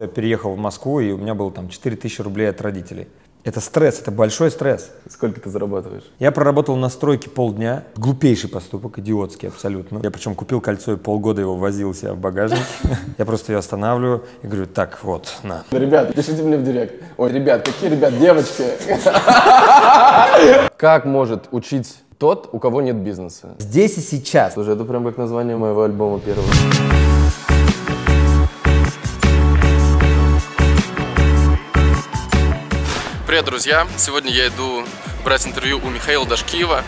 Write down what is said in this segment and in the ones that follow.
Я переехал в Москву, и у меня было там 4000 рублей от родителей. Это стресс, это большой стресс. Сколько ты зарабатываешь? Я проработал на стройке полдня. Глупейший поступок, идиотский абсолютно. Я причем купил кольцо и полгода его возил себя в багажнике. Я просто ее останавливаю и говорю, так, вот, на. Ребят, пишите мне в директ. Ой, ребят, какие ребят, девочки? Как может учить тот, у кого нет бизнеса? Здесь и сейчас. Слушай, это прям как название моего альбома первого. Друзья! Сегодня я иду брать интервью у Михаила Дашкиева,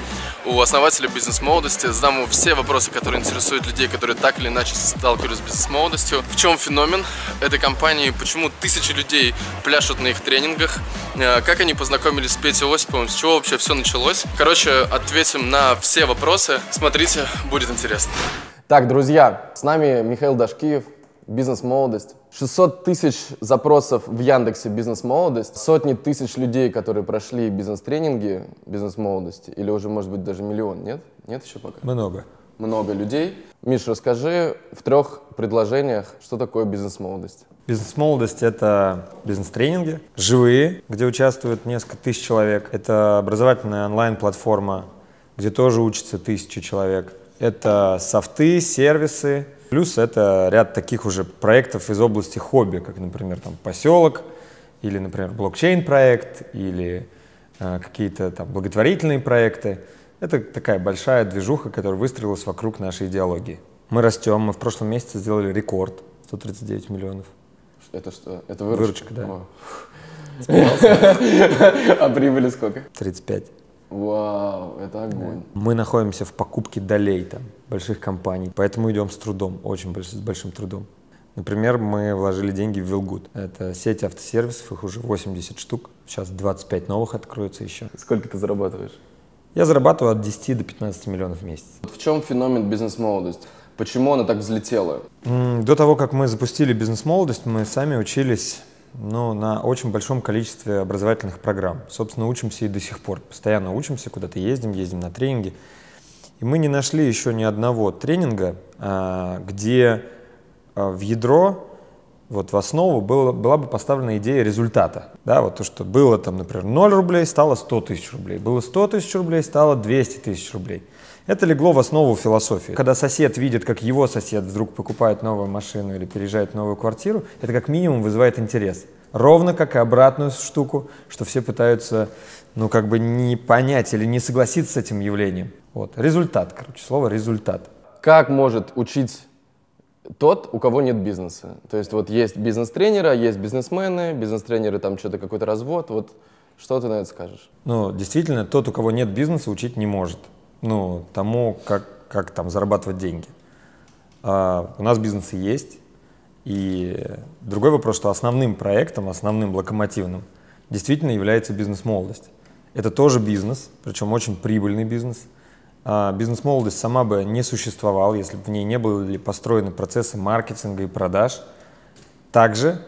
у основателя бизнес-молодости. Задам ему все вопросы, которые интересуют людей, которые так или иначе сталкивались с бизнес-молодостью. В чем феномен этой компании, почему тысячи людей пляшут на их тренингах, э, как они познакомились с Петей Осиповым, с чего вообще все началось. Короче, ответим на все вопросы. Смотрите, будет интересно. Так, друзья, с нами Михаил Дашкиев, бизнес-молодость. 600 тысяч запросов в Яндексе «Бизнес-молодость», сотни тысяч людей, которые прошли бизнес-тренинги «Бизнес-молодости», или уже, может быть, даже миллион, нет? Нет еще пока? Много. Много людей. Миш, расскажи в трех предложениях, что такое бизнес-молодость. Бизнес-молодость — это бизнес-тренинги, живые, где участвуют несколько тысяч человек. Это образовательная онлайн-платформа, где тоже учатся тысячи человек. Это софты, сервисы, Плюс это ряд таких уже проектов из области хобби, как, например, там поселок, или, например, блокчейн-проект, или э, какие-то там благотворительные проекты. Это такая большая движуха, которая выстроилась вокруг нашей идеологии. Мы растем, мы в прошлом месяце сделали рекорд, 139 миллионов. Это что? Это выручка? Выручка, да. А прибыли сколько? 35. Вау, это огонь. Мы находимся в покупке долей там, больших компаний, поэтому идем с трудом, очень больш, с большим трудом. Например, мы вложили деньги в Вилгуд. Это сеть автосервисов, их уже 80 штук. Сейчас 25 новых откроется еще. Сколько ты зарабатываешь? Я зарабатываю от 10 до 15 миллионов в месяц. В чем феномен бизнес-молодость? Почему она так взлетела? До того, как мы запустили бизнес-молодость, мы сами учились но на очень большом количестве образовательных программ. Собственно, учимся и до сих пор. Постоянно учимся, куда-то ездим, ездим на тренинги. И мы не нашли еще ни одного тренинга, а, где а, в ядро, вот в основу было, была бы поставлена идея результата. Да, вот то, что было там, например, 0 рублей, стало 100 тысяч рублей. Было 100 тысяч рублей, стало 200 тысяч рублей. Это легло в основу философии. Когда сосед видит, как его сосед вдруг покупает новую машину или переезжает в новую квартиру, это как минимум вызывает интерес. Ровно как и обратную штуку, что все пытаются, ну, как бы не понять или не согласиться с этим явлением. Вот. Результат, короче, слово результат. Как может учить тот, у кого нет бизнеса? То есть вот есть бизнес-тренеры, есть бизнесмены, бизнес-тренеры там что-то какой-то развод. Вот что ты на это скажешь? Ну, действительно, тот, у кого нет бизнеса, учить не может ну, тому, как, как там зарабатывать деньги. А у нас бизнесы есть, и другой вопрос, что основным проектом, основным локомотивным действительно является бизнес-молодость. Это тоже бизнес, причем очень прибыльный бизнес. А бизнес-молодость сама бы не существовала, если бы в ней не были построены процессы маркетинга и продаж. Также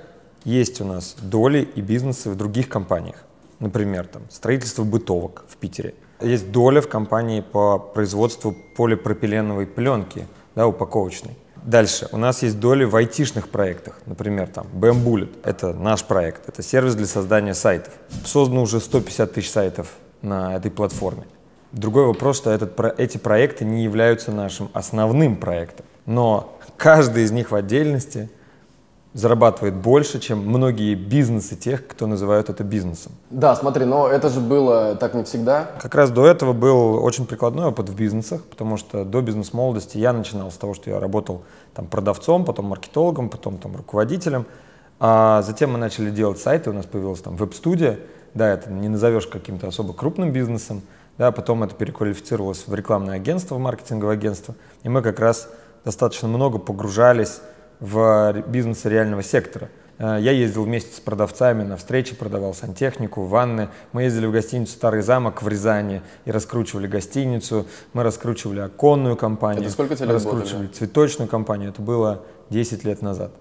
есть у нас доли и бизнесы в других компаниях. Например, там, строительство бытовок в Питере – есть доля в компании по производству полипропиленовой пленки, да, упаковочной. Дальше. У нас есть доли в айтишных проектах. Например, там BM Bullet. Это наш проект. Это сервис для создания сайтов. Создано уже 150 тысяч сайтов на этой платформе. Другой вопрос, что этот, эти проекты не являются нашим основным проектом. Но каждый из них в отдельности зарабатывает больше, чем многие бизнесы тех, кто называют это бизнесом. Да, смотри, но это же было так не всегда. Как раз до этого был очень прикладной опыт в бизнесах, потому что до бизнес-молодости я начинал с того, что я работал там продавцом, потом маркетологом, потом там руководителем, а затем мы начали делать сайты, у нас появилась там веб-студия, да, это не назовешь каким-то особо крупным бизнесом, да, потом это переквалифицировалось в рекламное агентство, в маркетинговое агентство, и мы как раз достаточно много погружались в бизнес реального сектора. Э, я ездил вместе с продавцами на встречи, продавал сантехнику, ванны. Мы ездили в гостиницу «Старый замок» в Рязани и раскручивали гостиницу. Мы раскручивали оконную компанию. Это сколько тебе раскручивали работали? цветочную компанию. Это было 10 лет назад.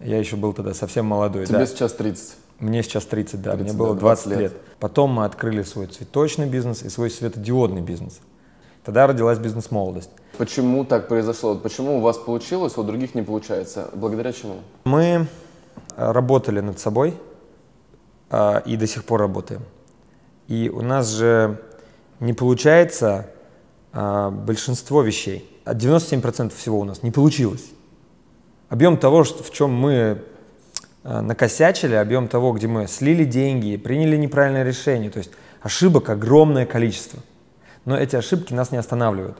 Я еще был тогда совсем молодой. Тебе да. сейчас 30? Мне сейчас 30, да. 30, Мне было 20 20 лет. лет. Потом мы открыли свой цветочный бизнес и свой светодиодный бизнес. Тогда родилась бизнес-молодость. Почему так произошло? Почему у вас получилось, а у других не получается? Благодаря чему? Мы работали над собой а, и до сих пор работаем. И у нас же не получается а, большинство вещей. 97% всего у нас не получилось. Объем того, что, в чем мы накосячили, объем того, где мы слили деньги, приняли неправильное решение. То есть ошибок огромное количество. Но эти ошибки нас не останавливают.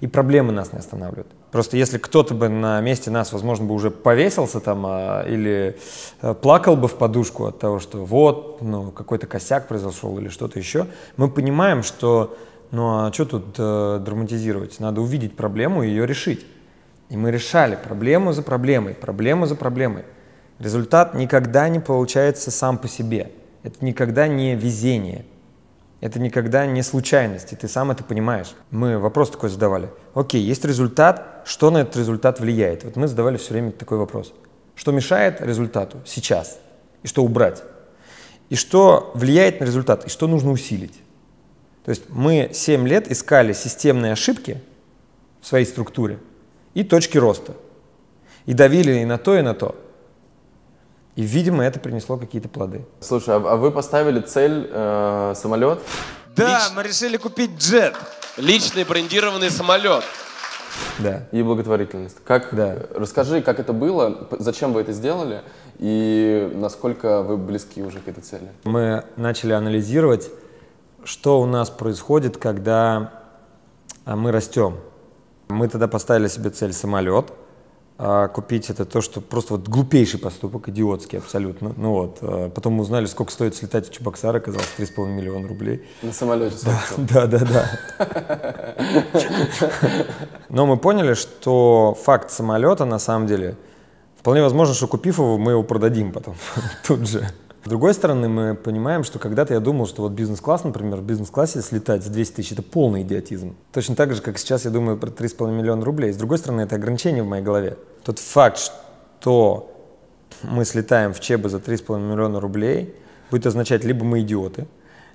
И проблемы нас не останавливают. Просто если кто-то бы на месте нас, возможно, бы уже повесился там а, или а, плакал бы в подушку от того, что вот, ну, какой-то косяк произошел или что-то еще, мы понимаем, что ну а что тут э, драматизировать? Надо увидеть проблему и ее решить. И мы решали проблему за проблемой, проблему за проблемой. Результат никогда не получается сам по себе. Это никогда не везение. Это никогда не случайность, и ты сам это понимаешь. Мы вопрос такой задавали. Окей, есть результат, что на этот результат влияет? Вот мы задавали все время такой вопрос. Что мешает результату сейчас? И что убрать? И что влияет на результат? И что нужно усилить? То есть мы 7 лет искали системные ошибки в своей структуре и точки роста. И давили и на то, и на то. И, видимо, это принесло какие-то плоды. Слушай, а, а вы поставили цель э, самолет? Да, Лич... мы решили купить джет. Личный брендированный самолет. Да. И благотворительность. Как, да. Расскажи, как это было, зачем вы это сделали и насколько вы близки уже к этой цели? Мы начали анализировать, что у нас происходит, когда а, мы растем. Мы тогда поставили себе цель самолет – а купить это то, что просто вот глупейший поступок, идиотский абсолютно. Ну вот, а потом мы узнали, сколько стоит слетать в Чебоксар, оказалось 3,5 миллиона рублей. На самолете, Да, да, да. Но мы поняли, что факт самолета на самом деле, вполне возможно, что купив его, мы его продадим потом тут же. С другой стороны, мы понимаем, что когда-то я думал, что вот бизнес-класс, например, в бизнес-классе слетать за 200 тысяч – это полный идиотизм. Точно так же, как сейчас я думаю про 3,5 миллиона рублей. С другой стороны, это ограничение в моей голове. Тот факт, что мы слетаем в Чебы за 3,5 миллиона рублей, будет означать, либо мы идиоты,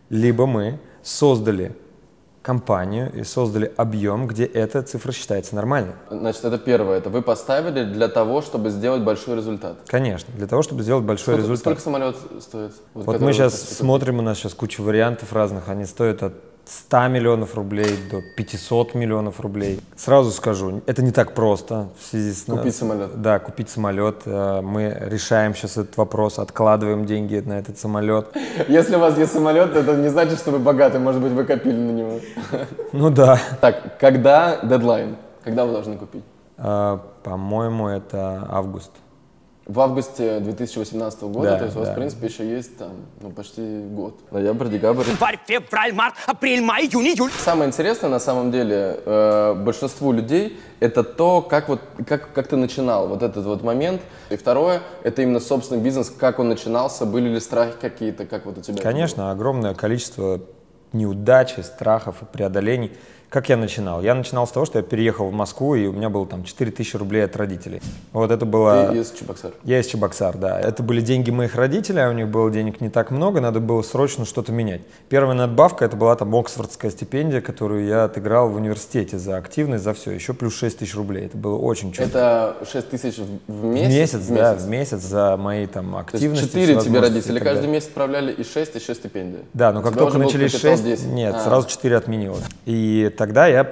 либо мы создали компанию и создали объем, где эта цифра считается нормальной. Значит, это первое. Это вы поставили для того, чтобы сделать большой результат. Конечно, для того, чтобы сделать большой сколько, результат. Сколько самолет стоит? Вот, вот мы сейчас смотрим, у нас сейчас куча вариантов разных. Они стоят от 100 миллионов рублей до 500 миллионов рублей. Сразу скажу, это не так просто. В связи с, купить самолет. Да, купить самолет. Э, мы решаем сейчас этот вопрос, откладываем деньги на этот самолет. Если у вас есть самолет, это не значит, что вы богаты, может быть, вы копили на него. Ну да. Так, когда дедлайн? Когда вы должны купить? Э, по-моему, это август в августе 2018 года, да, то есть у вас, в принципе, еще есть там, ну, почти год. Ноябрь, декабрь. Январь, февраль, март, апрель, май, июнь, июль. Самое интересное, на самом деле, э, большинству людей, это то, как, вот, как, как ты начинал, вот этот вот момент. И второе, это именно собственный бизнес, как он начинался, были ли страхи какие-то, как вот у тебя? Конечно, огромное количество неудач, страхов и преодолений. Как я начинал? Я начинал с того, что я переехал в Москву, и у меня было там 4000 рублей от родителей. Вот это было... Ты из Чебоксар? Я из Чебоксар, да. Это были деньги моих родителей, а у них было денег не так много, надо было срочно что-то менять. Первая надбавка, это была там Оксфордская стипендия, которую я отыграл в университете за активность, за все. Еще плюс 6 тысяч рублей. Это было очень чудо. Это 6 тысяч в месяц? В месяц, в месяц, да, в месяц за мои там активности. То есть 4 тебе родители каждый месяц отправляли и 6, и 6 стипендий? Да, но как только начались 6, 10. нет, а. сразу 4 отменилось. И тогда я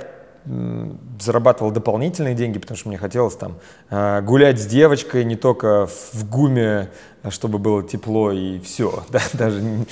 зарабатывал дополнительные деньги, потому что мне хотелось там э, гулять с девочкой не только в ГУМе, чтобы было тепло и все, да, даже не,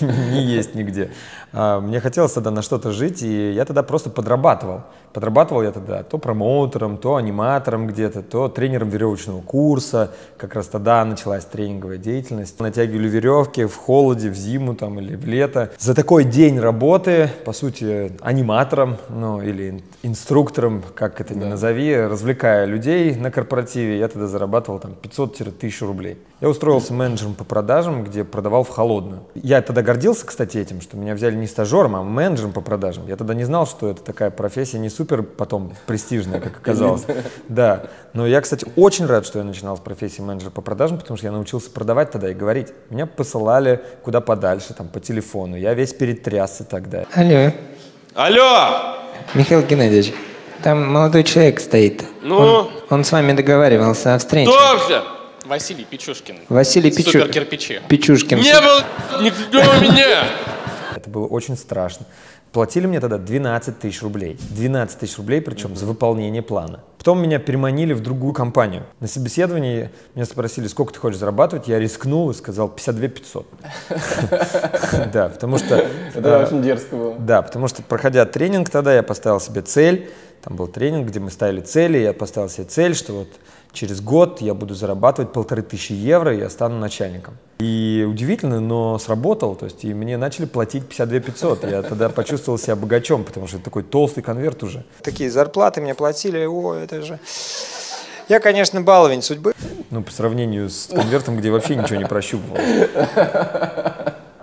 не есть нигде. А, мне хотелось тогда на что-то жить, и я тогда просто подрабатывал. Подрабатывал я тогда то промоутером, то аниматором где-то, то тренером веревочного курса. Как раз тогда началась тренинговая деятельность. Натягивали веревки в холоде, в зиму там или в лето. За такой день работы, по сути, аниматором, ну или инструктором, как это ни назови, развлекая людей на корпоративе, я тогда зарабатывал там 500-1000 рублей. Я устроился менеджером по продажам, где продавал в холодную. Я тогда гордился, кстати, этим, что меня взяли не стажером, а менеджером по продажам. Я тогда не знал, что это такая профессия не супер потом престижная, как оказалось. Да. Но я, кстати, очень рад, что я начинал с профессии менеджера по продажам, потому что я научился продавать тогда и говорить. Меня посылали куда подальше, там, по телефону. Я весь перетрясся тогда. Алло. Алло! Михаил Геннадьевич, там молодой человек стоит. Ну? Он, он с вами договаривался о встрече. Кто вообще? Василий Печушкин. Василий Пичу- Супер кирпичи. Печушкин. Не было никто у меня! Это было очень страшно. Платили мне тогда 12 тысяч рублей. 12 тысяч рублей, причем за выполнение плана. Потом меня переманили в другую компанию. На собеседовании меня спросили, сколько ты хочешь зарабатывать. Я рискнул и сказал 52 500. Да, потому что... Это очень дерзко было. Да, потому что, проходя тренинг тогда, я поставил себе цель. Там был тренинг, где мы ставили цели. Я поставил себе цель, что вот через год я буду зарабатывать полторы тысячи евро, и я стану начальником. И удивительно, но сработал. То есть, и мне начали платить 52 500. Я тогда почувствовал себя богачом, потому что это такой толстый конверт уже. Такие зарплаты мне платили, о, это же... Я, конечно, баловень судьбы. Ну, по сравнению с конвертом, где вообще ничего не прощупывал.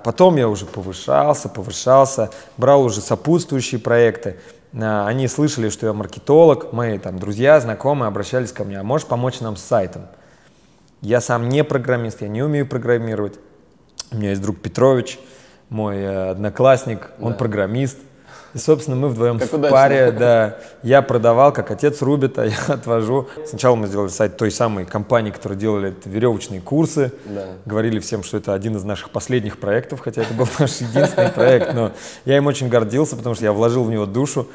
Потом я уже повышался, повышался, брал уже сопутствующие проекты. А, Они слышали, что я маркетолог, мои там друзья, знакомые обращались ко мне, а можешь помочь нам с сайтом? Я сам не программист, я не умею программировать. У меня есть друг Петрович, мой э, одноклассник, он программист. И, собственно, мы вдвоем Как в удачно. паре, да. Я продавал, как отец рубит, а я отвожу. Сначала мы сделали сайт той самой компании, которая делали веревочные курсы. Да. Говорили всем, что это один из наших последних проектов, хотя это был наш единственный проект. Но я им очень гордился, потому что я вложил в него душу.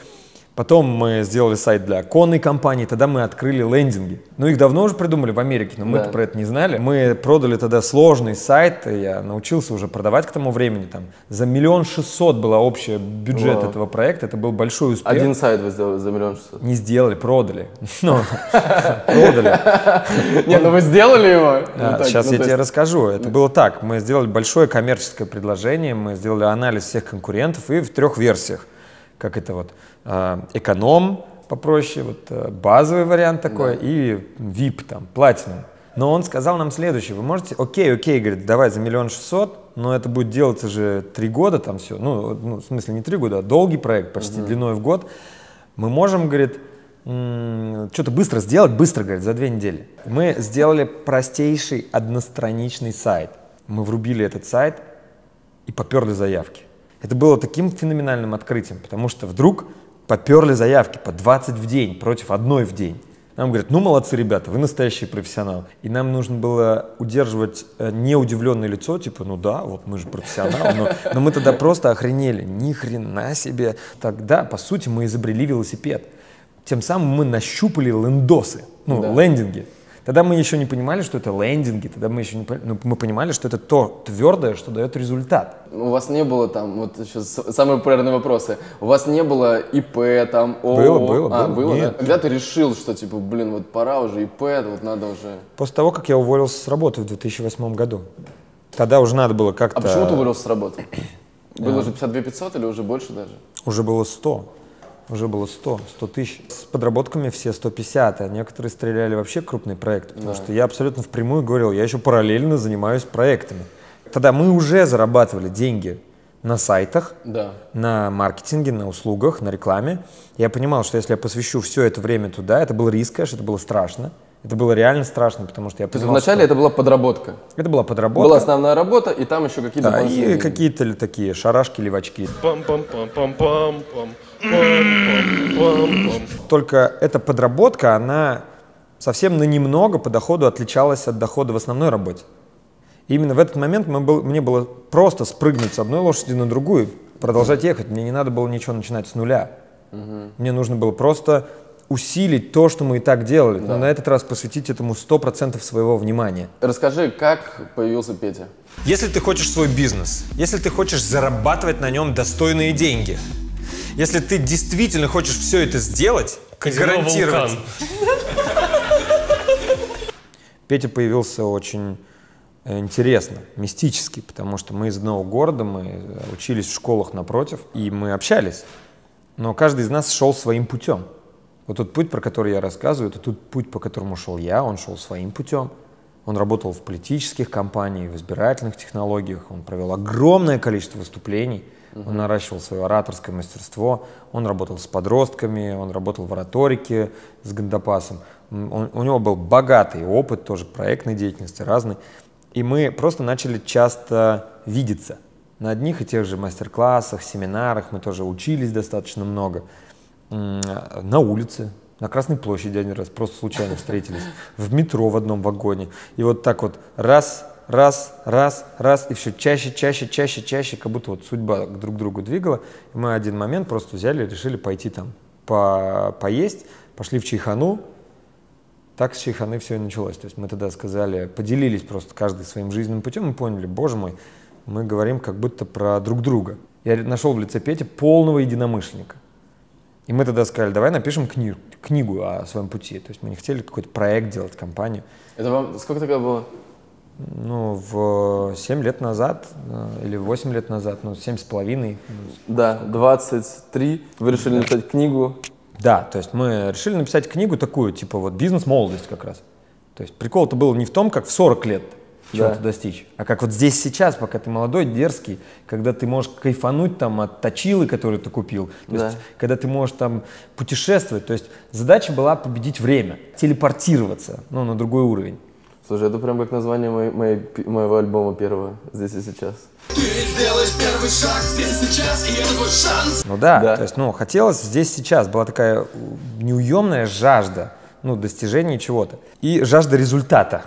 Потом мы сделали сайт для конной компании, тогда мы открыли лендинги. Ну, их давно уже придумали в Америке, но мы Да. про это не знали. Мы продали тогда сложный сайт, я научился уже продавать к тому времени. Там за миллион шестьсот была общая бюджет Вау. этого проекта, это был большой успех. Один сайт вы сделали за миллион шестьсот. Не сделали, продали. Ну, продали. Не, ну вы сделали его? Ну, Сейчас ну, я то тебе расскажу. Это было так. Мы сделали большое коммерческое предложение, мы сделали анализ всех конкурентов и в трех версиях. Как это вот а, эконом попроще, вот а, базовый вариант такой и VIP там, платинум. Но он сказал нам следующее. Вы можете, окей, окей, говорит, давай за миллион шестьсот, но это будет делаться же три года там все. Ну, ну, в смысле не три года, а долгий проект, почти длиной в год. Мы можем, говорит, что-то быстро сделать, быстро, говорит, за две недели. Мы сделали простейший одностраничный сайт. Мы врубили этот сайт и поперли заявки. Это было таким феноменальным открытием, потому что вдруг поперли заявки по 20 в день против одной в день. Нам говорят, ну молодцы ребята, вы настоящие профессионалы. И нам нужно было удерживать э, неудивленное лицо, типа, ну да, вот мы же профессионалы, но, но мы тогда просто охренели, ни хрена себе. Тогда, по сути, мы изобрели велосипед. Тем самым мы нащупали лендосы, ну, Да. лендинги. Тогда мы еще не понимали, что это лендинги, тогда мы еще не пон- ну, мы понимали, что это то твердое, что дает результат. У вас не было там, вот сейчас самые популярные вопросы. У вас не было ИП там, ООО? Было, было, а, было. было, да? Нет. Когда ты решил, что типа, блин, вот пора уже ИП, вот надо уже... После того, как я уволился с работы в 2008 году. Тогда уже надо было как-то... А почему ты уволился с работы? Было уже 52 500 или уже больше даже? Уже было 100. Уже было 100, 100 тысяч. С подработками все 150, а некоторые стреляли вообще крупные проекты, потому что я абсолютно впрямую говорил, я еще параллельно занимаюсь проектами. Тогда мы уже зарабатывали деньги на сайтах, Да. на маркетинге, на услугах, на рекламе. Я понимал, что если я посвящу все это время туда, это был риск, конечно, это было страшно. Это было реально страшно, потому что я То есть понимал, вначале что это была подработка. это была подработка. Была основная работа, и там еще какие-то Да, и какие-то ли такие шарашки, левачки. Пам-пам-пам-пам-пам. Только эта подработка, она совсем на немного по доходу отличалась от дохода в основной работе. И именно в этот момент мы был- мне было просто спрыгнуть с одной лошади на другую, продолжать ехать. Мне не надо было ничего начинать с нуля. Мне нужно было просто усилить то, что мы и так делали, но на этот раз посвятить этому 100% своего внимания. Расскажи, как появился Петя? Если ты хочешь свой бизнес, если ты хочешь зарабатывать на нем достойные деньги, если ты действительно хочешь все это сделать, Казино гарантировать. Петя появился очень э, интересно, мистически, потому что мы из одного города, мы э, учились в школах напротив, и мы общались. Но каждый из нас шел своим путем. Вот тот путь, про который я рассказываю, это тот путь, по которому шел я, он шел своим путем. Он работал в политических компаниях, в избирательных технологиях, он провел огромное количество выступлений, он наращивал свое ораторское мастерство, он работал с подростками, он работал в ораторике с Гандапасом. Он- у него был богатый опыт тоже проектной деятельности, разный. И мы просто начали часто видеться на одних и тех же мастер-классах, семинарах, мы тоже учились достаточно много. На улице На Красной площади один раз просто случайно встретились. В метро в одном вагоне. И вот так вот раз, раз, раз, раз, и все чаще, чаще, чаще, чаще, как будто вот судьба друг к другу двигала. И мы один момент просто взяли решили пойти там по поесть, пошли в Чайхану. Так с Чайханы все и началось. То есть мы тогда сказали, поделились просто каждый своим жизненным путем и поняли, боже мой, мы говорим как будто про друг друга. Я нашел в лице Пети полного единомышленника. И мы тогда сказали, давай напишем книгу, книгу о своем пути. То есть мы не хотели какой-то проект делать, компанию. Это вам сколько тогда было? Ну, в 7 лет назад э, или 8 лет назад, ну, 7 с половиной. Да, 23. Вы решили написать книгу. Да, то есть мы решили написать книгу такую, типа вот бизнес-молодость как раз. То есть прикол-то был не в том, как в 40 лет чего-то Да. достичь, а как вот здесь сейчас, пока ты молодой, дерзкий, когда ты можешь кайфануть там от точилы, которую ты купил, то Да. есть когда ты можешь там путешествовать. То есть задача была победить время, телепортироваться, ну, на другой уровень. Слушай, это прям как название моей, моей моего альбома первого «Здесь и сейчас». Ну да, Да. то есть, ну, хотелось здесь сейчас, была такая неуемная жажда, ну, достижения чего-то. И жажда результата.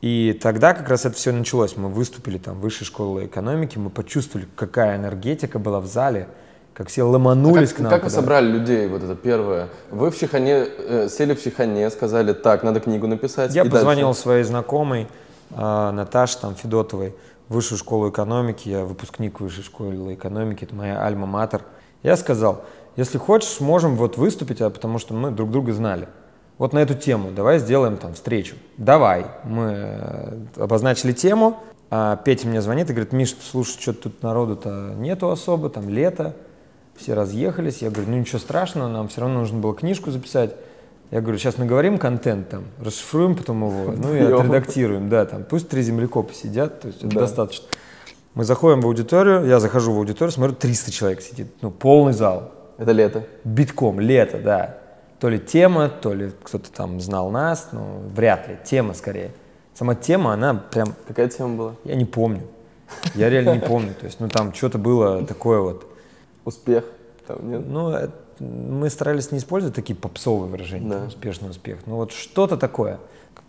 И тогда как раз это все началось. Мы выступили там в высшей школе экономики, мы почувствовали, какая энергетика была в зале, как все ломанулись как, к нам. как вы собрали людей, вот это первое? Вы в Чехане, э, сели в Чехане, сказали, так, надо книгу написать. Я позвонил дальше. своей знакомой а, Наташе там, Федотовой высшую школу экономики. Я выпускник высшей школы экономики, это моя альма-матер. Я сказал, если хочешь, можем вот выступить, а потому что мы друг друга знали. Вот на эту тему давай сделаем там встречу. Давай. Мы э, обозначили тему. А Петя мне звонит и говорит, Миш, слушай, что-то тут народу-то нету особо, там лето, все разъехались. Я говорю, ну ничего страшного, нам все равно нужно было книжку записать. Я говорю, сейчас наговорим контент там, расшифруем потом его, ну и отредактируем, да, там, пусть три землекопа сидят, то есть это достаточно. Мы заходим в аудиторию, я захожу в аудиторию, смотрю, 300 человек сидит, ну, полный зал, Это лето. битком, лето, да. То ли тема, то ли кто-то там знал нас, ну, вряд ли, тема скорее. Сама тема, она прям, Какая тема была? я не помню, я реально не помню, то есть, ну, там что-то было такое вот, Успех? Там, нет? Ну, э, мы старались не использовать такие попсовые выражения, Да. там, успешный успех. Ну, вот что-то такое,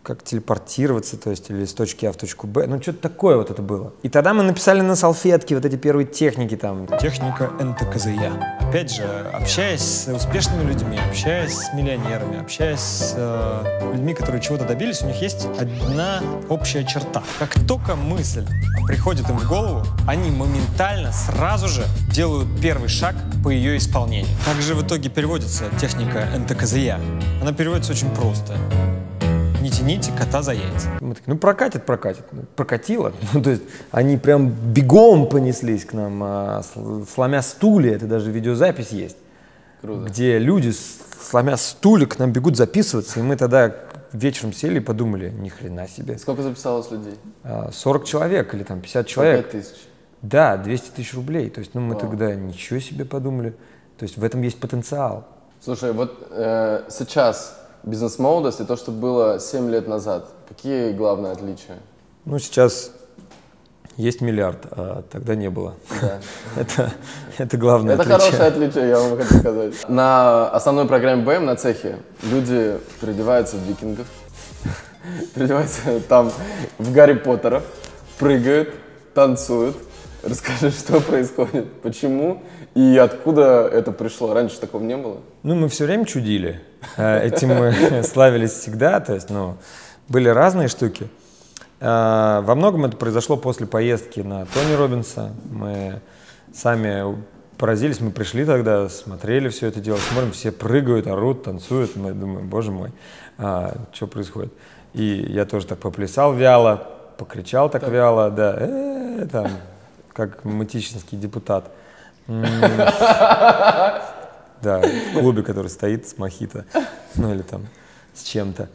как, телепортироваться, то есть, или с точки А в точку Б, ну, что-то такое вот это было. И тогда мы написали на салфетке вот эти первые техники там. Техника НТКЗЯ. Опять же, общаясь с успешными людьми, общаясь с миллионерами, общаясь с э, людьми, которые чего-то добились, у них есть одна общая черта. Как только мысль приходит им в голову, они моментально, сразу же делают первый шаг по ее исполнению. Как же в итоге переводится техника НТКЗЯ? Она переводится очень просто. Не тяните кота за яйца. Мы такие, ну, прокатит, прокатит. Ну, прокатило. Ну, то есть, они прям бегом понеслись к нам, а, сл- сломя стулья, это даже видеозапись есть. Круто. где люди, сломя стулья, к нам бегут записываться, и мы тогда вечером сели и подумали, ни хрена себе. Сколько записалось людей? А, 40 человек или там 50 человек. 5 тысяч. Да, 200 тысяч рублей. То есть, ну, мы Вау. тогда ничего себе подумали. То есть в этом есть потенциал. Слушай, вот э, сейчас бизнес-молодость и то, что было 7 лет назад. Какие главные отличия? Ну, сейчас есть миллиард, а тогда не было. Да. Это, это главное Это отличие. хорошее отличие, я вам хочу сказать. На основной программе БМ на цехе люди переодеваются в викингов, переодеваются там в Гарри Поттера, прыгают, танцуют. Расскажи, что происходит, почему и откуда это пришло. Раньше такого не было. Ну, мы все время чудили. Э, Этим мы славились всегда. То есть, ну, были разные штуки. Э, Во многом это произошло после поездки на Тони Робинса. Мы сами поразились, мы пришли тогда, смотрели все это дело, смотрим, все прыгают, орут, танцуют. Мы думаем, боже мой, что происходит? И я тоже так поплясал вяло, покричал так, вяло, да, «Э, там, как матичинский депутат. Да, в клубе, который стоит с мохито, ну или там с чем-то.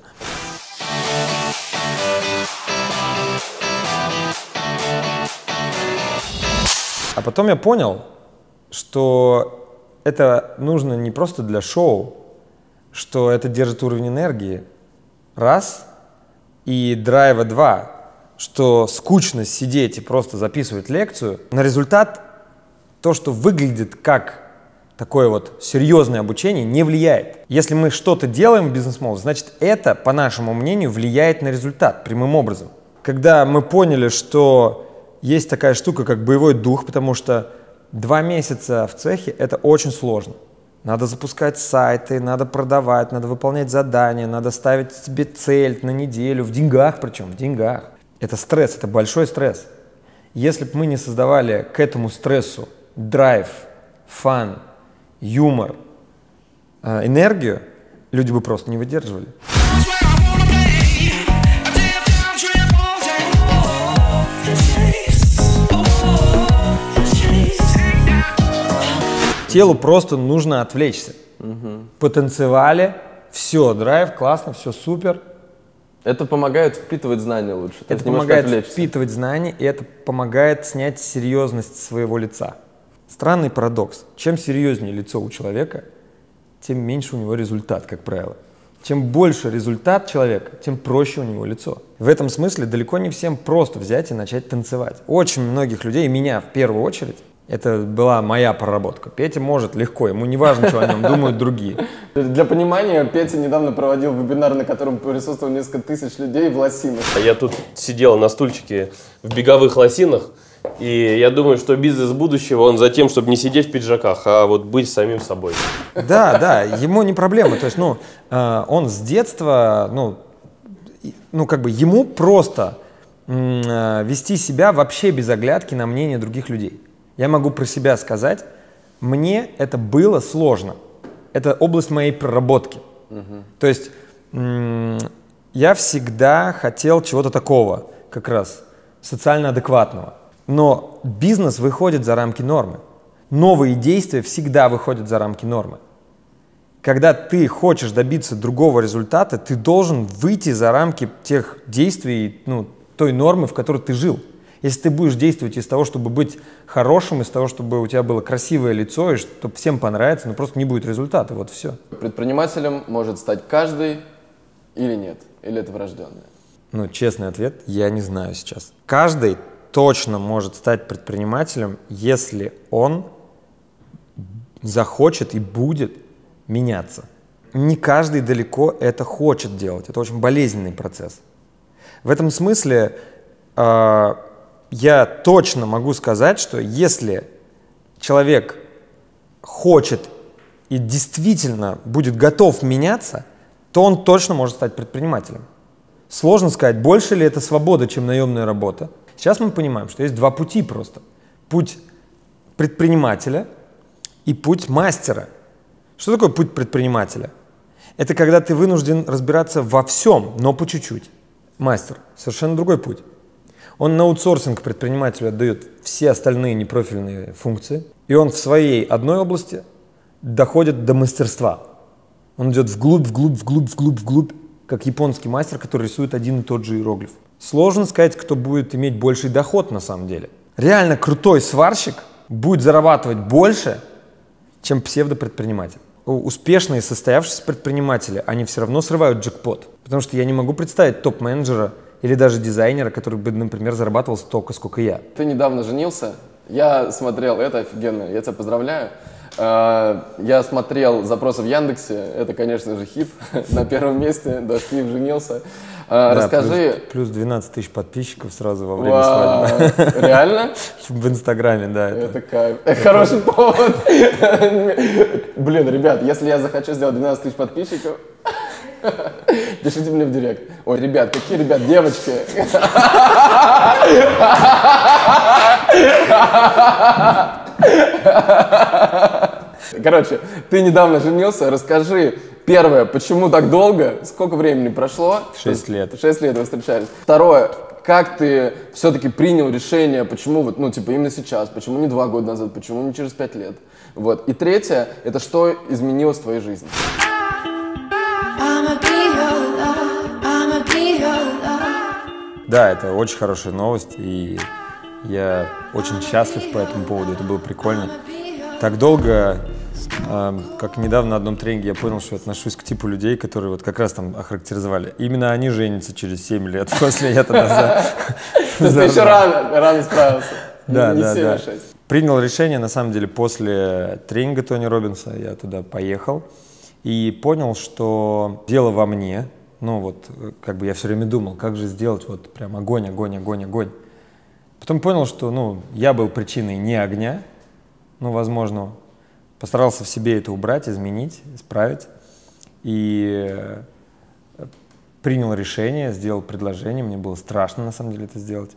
А потом я понял, что это нужно не просто для шоу, что это держит уровень энергии, раз, и драйва два, что скучно сидеть и просто записывать лекцию, на результат то, что выглядит как такое вот серьезное обучение не влияет. Если мы что-то делаем в бизнес-молодости, значит это, по нашему мнению, влияет на результат прямым образом. Когда мы поняли, что есть такая штука, как боевой дух, потому что два месяца в цехе – это очень сложно. Надо запускать сайты, надо продавать, надо выполнять задания, надо ставить себе цель на неделю, в деньгах причем, в деньгах. Это стресс, это большой стресс. Если бы мы не создавали к этому стрессу драйв, фан, юмор, э, энергию, люди бы просто не выдерживали. Телу просто нужно отвлечься. Потанцевали, все, драйв, классно, все супер. Это помогает впитывать знания лучше. то Это помогает впитывать знания, и это помогает снять серьезность своего лица. Странный парадокс. Чем серьезнее лицо у человека, тем меньше у него результат, как правило. Чем больше результат человека, тем проще у него лицо. В этом смысле далеко не всем просто взять и начать танцевать. Очень многих людей, и меня в первую очередь, это была моя проработка. Петя может легко, ему не важно, что о нем думают другие. Для понимания, Петя недавно проводил вебинар, на котором присутствовало несколько тысяч людей в лосинах. А Я тут сидел на стульчике в беговых лосинах, и я думаю, что бизнес будущего, он за тем, чтобы не сидеть в пиджаках, а вот быть самим собой. Да, да, ему не проблема. То есть, ну, э, он с детства, ну, ну, как бы ему просто э, вести себя вообще без оглядки на мнение других людей. Я могу про себя сказать, мне это было сложно. Это область моей проработки. То есть я всегда хотел чего-то такого, как раз социально адекватного. Но бизнес выходит за рамки нормы. Новые действия всегда выходят за рамки нормы. Когда ты хочешь добиться другого результата, ты должен выйти за рамки тех действий, ну, той нормы, в которой ты жил. Если ты будешь действовать из того, чтобы быть хорошим, из того, чтобы у тебя было красивое лицо, и чтобы всем понравиться, ну просто не будет результата, вот все. Предпринимателем может стать каждый или нет? Или это врожденное? Ну, честный ответ, я не знаю сейчас. Каждый точно может стать предпринимателем, если он захочет и будет меняться. Не каждый далеко это хочет делать. Это очень болезненный процесс. В этом смысле э, я точно могу сказать, что если человек хочет и действительно будет готов меняться, то он точно может стать предпринимателем. Сложно сказать, больше ли это свобода, чем наемная работа. Сейчас мы понимаем, что есть два пути просто. Путь предпринимателя и путь мастера. Что такое путь предпринимателя? Это когда ты вынужден разбираться во всем, но по чуть-чуть. Мастер – совершенно другой путь. Он на аутсорсинг предпринимателю отдает все остальные непрофильные функции, и он в своей одной области доходит до мастерства. Он идет вглубь, вглубь, вглубь, вглубь, вглубь, как японский мастер, который рисует один и тот же иероглиф. Сложно сказать, кто будет иметь больший доход на самом деле. Реально крутой сварщик будет зарабатывать больше, чем псевдопредприниматель. Успешные, состоявшиеся предприниматели, они все равно срывают джекпот. Потому что я не могу представить топ-менеджера или даже дизайнера, который бы, например, зарабатывал столько, сколько я. Ты недавно женился. Я смотрел, это офигенно, я тебя поздравляю. Э, Я смотрел запросы в Яндексе, это, конечно же, хит на первом месте, Дашкиев женился. Э, Да, Расскажи, Плюс, плюс 12 тысяч подписчиков сразу во время Вау, свадьбы. реально? В Инстаграме, да. это- Это кайф. Хороший повод. Блин, ребят, если я захочу сделать 12 тысяч подписчиков, пишите мне в директ. Ой, ребят, какие ребят, девочки. Короче, ты недавно женился, расскажи, первое, почему так долго, сколько времени прошло? Шесть лет. Шесть лет вы встречались. Второе, как ты все-таки принял решение, почему вот, ну, типа, именно сейчас, почему не два года назад, почему не через пять лет? Вот. И третье, это что изменилось в твоей жизни? Да, это очень хорошая новость, и я очень счастлив по этому поводу, это было прикольно. Так долго, как недавно на одном тренинге я понял, что отношусь к типу людей, которые вот как раз там охарактеризовали. Именно они женятся через 7 лет после я тогда за- ты еще рано, рано справился. Да, не да, да. а шесть. Принял решение, на самом деле, после тренинга Тони Робинса я туда поехал и понял, что дело во мне. Ну вот, э, как бы я все время думал, как же сделать вот прям огонь, огонь, огонь, огонь. Потом понял, что, ну, я был причиной не огня, ну, возможно, постарался в себе это убрать, изменить, исправить. И э, принял решение, сделал предложение, мне было страшно, на самом деле, это сделать.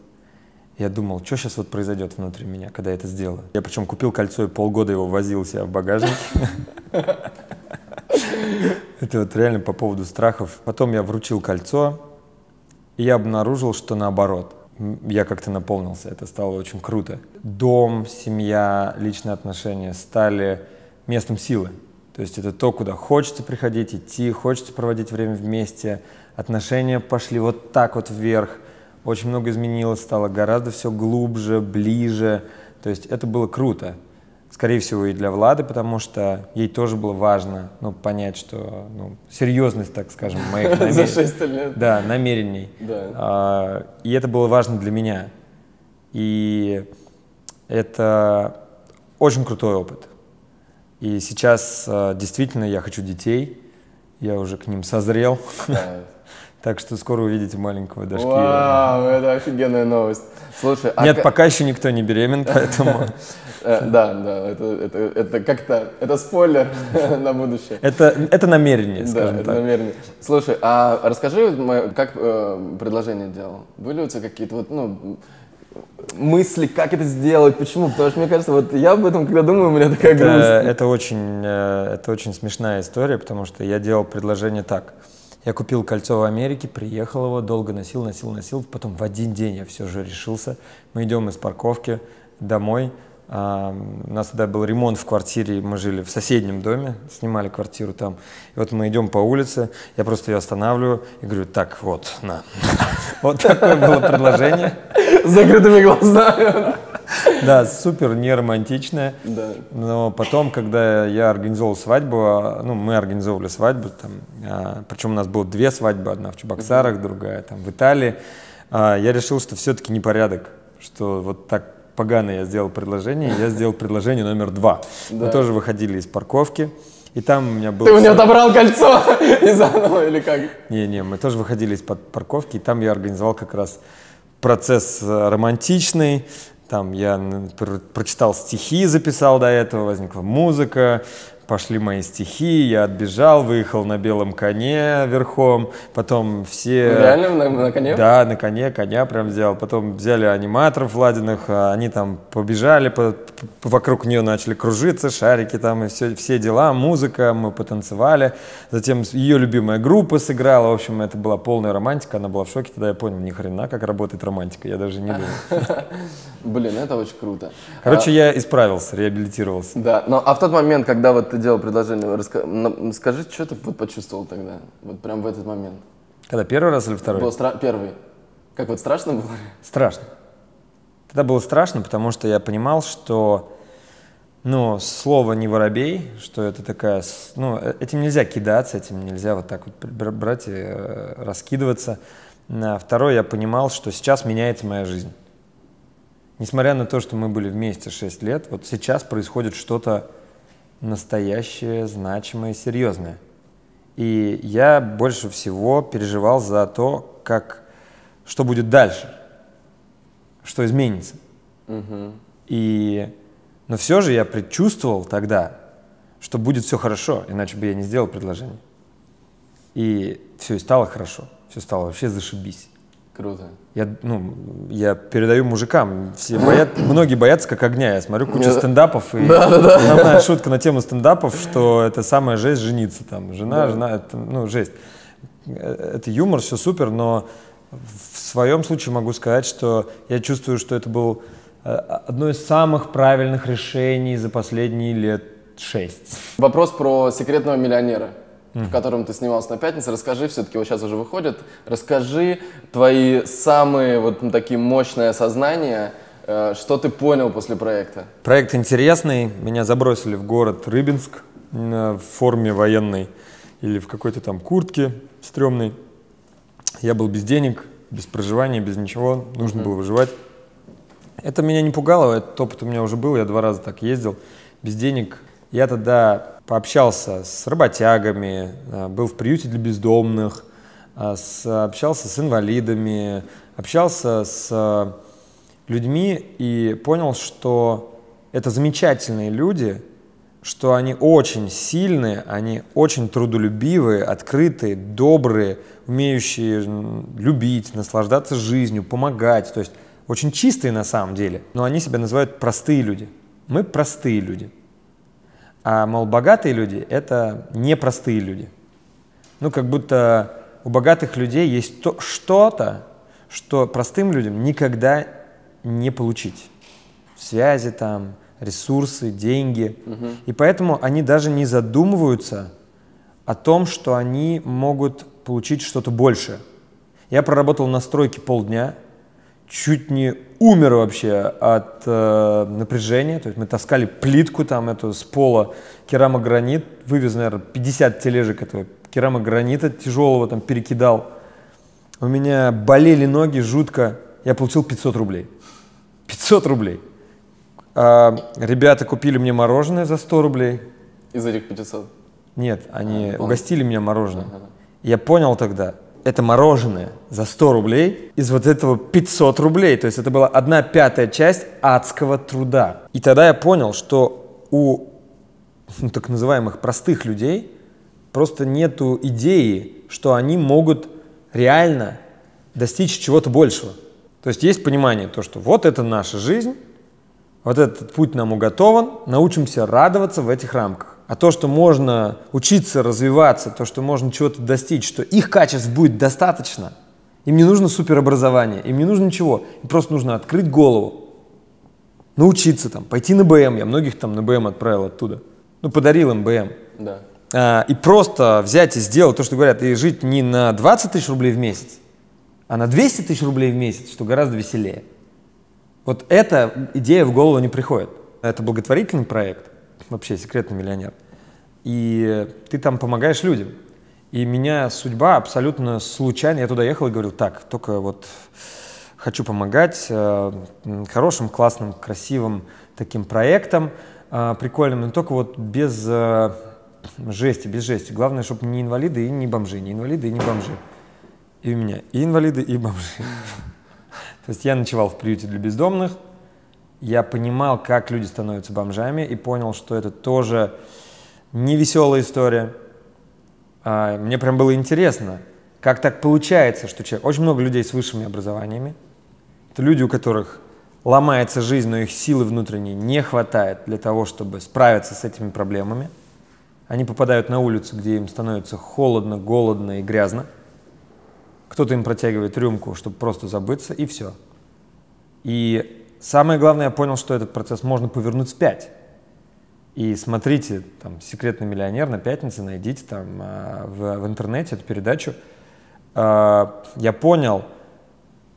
Я думал, что сейчас вот произойдет внутри меня, когда я это сделаю. Я причем купил кольцо и полгода его возил себя в багажнике. Это вот реально по поводу страхов. Потом я вручил кольцо, и я обнаружил, что наоборот. Я как-то наполнился, это стало очень круто. Дом, семья, личные отношения стали местом силы. То есть это то, куда хочется приходить, идти, хочется проводить время вместе. Отношения пошли вот так вот вверх. Очень много изменилось, стало гораздо все глубже, ближе. То есть это было круто. Скорее всего, и для Влады, потому что ей тоже было важно ну, понять, что ну, серьезность, так скажем, моих намерений. 6 лет. Да, намерений. Да. И это было важно для меня. И это очень крутой опыт. И сейчас а, действительно я хочу детей. Я уже к ним созрел. Так что скоро увидите маленького дошки. Вау, это офигенная новость. Слушай, а Нет, ка- пока еще никто не беременен, поэтому э, да, да, это, это, это как-то, это спойлер на будущее. это, это намерение, Да, скажем это так. намерение. Слушай, а расскажи, как э, предложение делал? Были у тебя какие-то вот, ну, мысли, как это сделать, почему? Потому что мне кажется, вот я об этом, когда думаю, у меня такая Это, грусть. это очень, э, это очень смешная история, потому что я делал предложение так. Я купил кольцо в Америке, приехал его, долго носил, носил, носил. Потом в один день я все же решился. Мы идем из парковки домой. А, у нас тогда был ремонт в квартире, мы жили в соседнем доме, снимали квартиру там. И вот мы идем по улице, я просто ее останавливаю и говорю, так, вот, на. Вот такое было предложение. С закрытыми глазами. Да, супер неромантичное. Да. Но потом, когда я организовал свадьбу, а, ну, мы организовывали свадьбу, там, а, причем у нас было две свадьбы, одна в Чебоксарах, другая там в Италии, а, я решил, что все-таки непорядок, что вот так погано я сделал предложение, я сделал предложение номер два. Мы Да. тоже выходили из парковки, и там у меня был... Ты у всё- отобрал кольцо и заново, или как? не-не, мы тоже выходили из-под парковки, и там я организовал как раз процесс э, романтичный. Там я прочитал стихи, записал до этого, возникла музыка, пошли мои стихи, я отбежал, выехал на белом коне верхом, потом все... Реально на, на коне? Да, на коне, коня прям взял. Потом взяли аниматоров Владиных, а они там побежали, по- по- вокруг нее начали кружиться, шарики там и все, все дела, музыка, мы потанцевали. Затем ее любимая группа сыграла. В общем, это была полная романтика, она была в шоке. Тогда я понял, ни хрена, как работает романтика, я даже не думал. Блин, это очень круто. Короче, я исправился, реабилитировался. Да, но а в тот момент, когда вот делал предложение, раска- на- скажи, что ты вот почувствовал тогда? Вот прям в этот момент. Когда первый раз или второй? Был стра- первый. Как вот страшно было? Страшно. Тогда было страшно, потому что я понимал, что ну, слово не воробей, что это такая, ну, э- этим нельзя кидаться, этим нельзя вот так вот бр- брать и э, раскидываться. А второе, я понимал, что сейчас меняется моя жизнь. Несмотря на то, что мы были вместе 6 лет, вот сейчас происходит что-то настоящее, значимое, серьезное. И я больше всего переживал за то, как, что будет дальше, что изменится. И, но все же я предчувствовал тогда, что будет все хорошо, иначе бы я не сделал предложение. И все, и стало хорошо, все стало вообще зашибись. Круто. Я, ну, я передаю мужикам. Все боят, многие боятся как огня. Я смотрю кучу стендапов. И основная шутка на тему стендапов, что это самая жесть жениться. Там. Жена, жена, это, ну, жесть. Это юмор, все супер, но в своем случае могу сказать, что я чувствую, что это был э, одно из самых правильных решений за последние лет шесть. Вопрос про секретного миллионера, в котором ты снимался на пятнице. Расскажи, все-таки вот сейчас уже выходит. Расскажи твои самые вот ну, такие мощные осознания, э, что ты понял после проекта. Проект интересный. Меня забросили в город Рыбинск э, в форме военной или в какой-то там куртке стрёмной. Я был без денег, без проживания, без ничего. Нужно было выживать. Это меня не пугало, этот опыт у меня уже был, я два раза так ездил, без денег. Я тогда пообщался с работягами, а, был в приюте для бездомных, с- общался с инвалидами, общался с а, людьми и понял, что это замечательные люди, что они очень сильные, они очень трудолюбивые, открытые, добрые, умеющие любить, наслаждаться жизнью, помогать. То есть очень чистые на самом деле, но они себя называют простые люди. Мы простые люди. А, мол, богатые люди – это непростые люди. Ну, как будто у богатых людей есть то, что-то, что простым людям никогда не получить. Связи там, ресурсы, деньги. И поэтому они даже не задумываются о том, что они могут получить что-то большее. Я проработал на стройке полдня, чуть не умер вообще от э, напряжения. То есть мы таскали плитку там эту с пола, керамогранит, вывез, наверное, 50 тележек этого керамогранита тяжелого там перекидал. У меня болели ноги жутко. Я получил 500 рублей. 500 рублей. А, ребята купили мне мороженое за 100 рублей. Из этих 500. Нет, они понял. угостили меня мороженым. Я понял тогда, это мороженое за 100 рублей из вот этого 500 рублей. То есть это была одна пятая часть адского труда. И тогда я понял, что у ну, так называемых простых людей просто нету идеи, что они могут реально достичь чего-то большего. То есть есть понимание, то, что вот это наша жизнь, вот этот путь нам уготован, научимся радоваться в этих рамках. А то, что можно учиться, развиваться, то, что можно чего-то достичь, что их качеств будет достаточно, им не нужно суперобразование, им не нужно ничего, им просто нужно открыть голову, научиться там, пойти на БМ, я многих там на БМ отправил оттуда, ну, подарил им БМ. Да. А, и просто взять и сделать то, что говорят, и жить не на 20 тысяч рублей в месяц, а на 200 тысяч рублей в месяц, что гораздо веселее. Вот эта идея в голову не приходит. Это благотворительный проект, вообще секретный миллионер. И ты там помогаешь людям. И меня судьба абсолютно случайно, я туда ехал и говорил, так, только вот хочу помогать э, хорошим, классным, красивым таким проектам, э, прикольным, но только вот без э, жести, без жести. Главное, чтобы не инвалиды и не бомжи, не инвалиды и не бомжи. И у меня и инвалиды, и бомжи. То есть я ночевал в приюте для бездомных, я понимал, как люди становятся бомжами, и понял, что это тоже не веселая история. А, мне прям было интересно, как так получается, что человек... Очень много людей с высшими образованиями. Это люди, у которых ломается жизнь, но их силы внутренней не хватает для того, чтобы справиться с этими проблемами. Они попадают на улицу, где им становится холодно, голодно и грязно. Кто-то им протягивает рюмку, чтобы просто забыться, и все. И самое главное, я понял, что этот процесс можно повернуть вспять. И смотрите, там, «Секретный миллионер» на пятнице, найдите там а, в, в интернете эту передачу. А, я понял,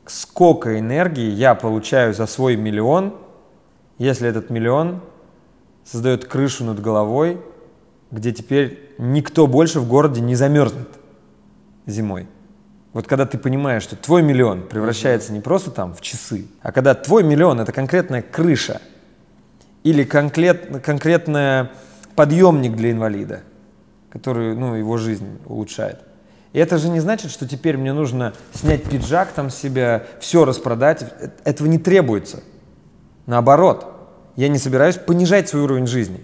сколько энергии я получаю за свой миллион, если этот миллион создает крышу над головой, где теперь никто больше в городе не замерзнет зимой. Вот когда ты понимаешь, что твой миллион превращается не просто там в часы, а когда твой миллион это конкретная крыша или конкрет, конкретный подъемник для инвалида, который ну, его жизнь улучшает. И это же не значит, что теперь мне нужно снять пиджак там себя, все распродать. Этого не требуется. Наоборот, я не собираюсь понижать свой уровень жизни.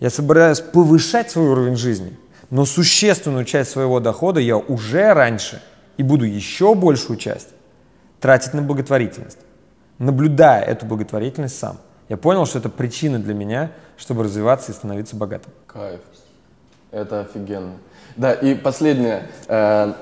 Я собираюсь повышать свой уровень жизни, но существенную часть своего дохода я уже раньше и буду еще большую часть тратить на благотворительность, наблюдая эту благотворительность сам. Я понял, что это причина для меня, чтобы развиваться и становиться богатым. Кайф. Это офигенно. Да, и последнее. Э,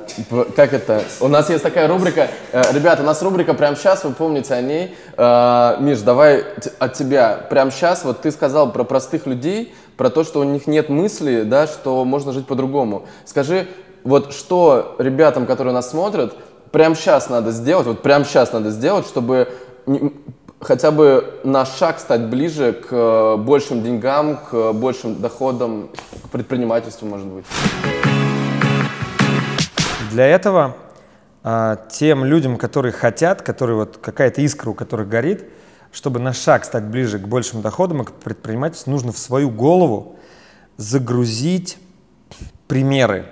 как это? У нас есть такая рубрика. Э, ребята, у нас рубрика прямо сейчас, вы помните о ней. Э, Миш, давай от тебя. Прямо сейчас, вот ты сказал про простых людей, про то, что у них нет мысли, да, что можно жить по-другому. Скажи, вот что ребятам, которые нас смотрят, прямо сейчас надо сделать, вот прямо сейчас надо сделать, чтобы не- хотя бы на шаг стать ближе к э, большим деньгам, к большим доходам, к предпринимательству, может быть. Для этого а, тем людям, которые хотят, которые вот какая-то искра у которых горит, чтобы на шаг стать ближе к большим доходам и к предпринимательству, нужно в свою голову загрузить примеры,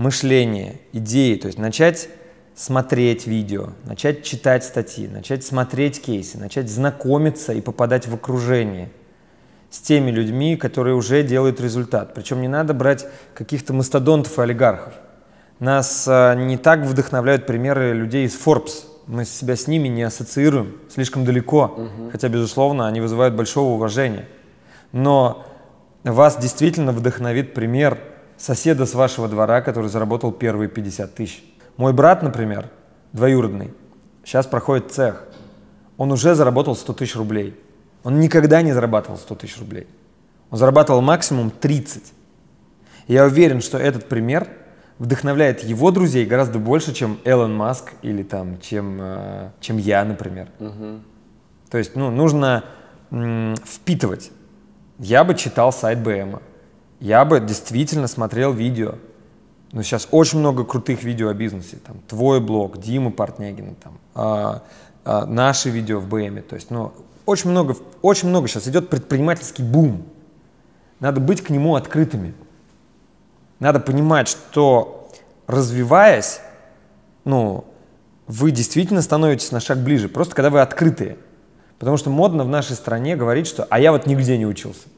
мышление, идеи, то есть начать смотреть видео, начать читать статьи, начать смотреть кейсы, начать знакомиться и попадать в окружение с теми людьми, которые уже делают результат. Причем не надо брать каких-то мастодонтов и олигархов. Нас а, не так вдохновляют примеры людей из Forbes. Мы себя с ними не ассоциируем слишком далеко, хотя, безусловно, они вызывают большого уважения. Но вас действительно вдохновит пример соседа с вашего двора, который заработал первые 50 тысяч. Мой брат, например, двоюродный, сейчас проходит цех. Он уже заработал 100 тысяч рублей. Он никогда не зарабатывал 100 тысяч рублей. Он зарабатывал максимум 30. И я уверен, что этот пример вдохновляет его друзей гораздо больше, чем Элон Маск или там, чем, э, чем я, например. То есть, ну, нужно впитывать. Я бы читал сайт БМа. Я бы действительно смотрел видео. Ну, сейчас очень много крутых видео о бизнесе. Там, твой блог, Дима Портнягина, там, а, а, наши видео в БМе. То есть, ну, очень много, очень много сейчас идет предпринимательский бум. Надо быть к нему открытыми. Надо понимать, что развиваясь, ну, вы действительно становитесь на шаг ближе, просто когда вы открытые. Потому что модно в нашей стране говорить, что «а я вот нигде не учился».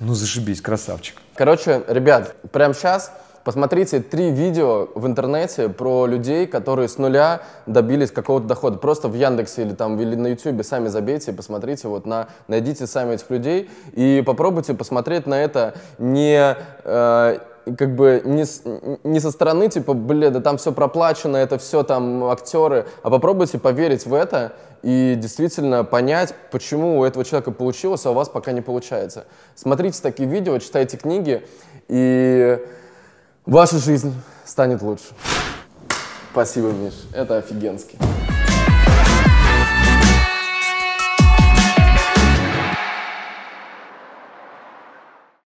Ну, зашибись, красавчик. Короче, ребят, прямо сейчас посмотрите три видео в интернете про людей, которые с нуля добились какого-то дохода. Просто в Яндексе или там или на Ютубе сами забейте, посмотрите, вот на, найдите сами этих людей и попробуйте посмотреть на это не э, как бы не, не со стороны, типа, блин, да там все проплачено, это все там актеры, а попробуйте поверить в это и действительно понять, почему у этого человека получилось, а у вас пока не получается. Смотрите такие видео, читайте книги, и ваша жизнь станет лучше. Спасибо, Миш, это офигенски.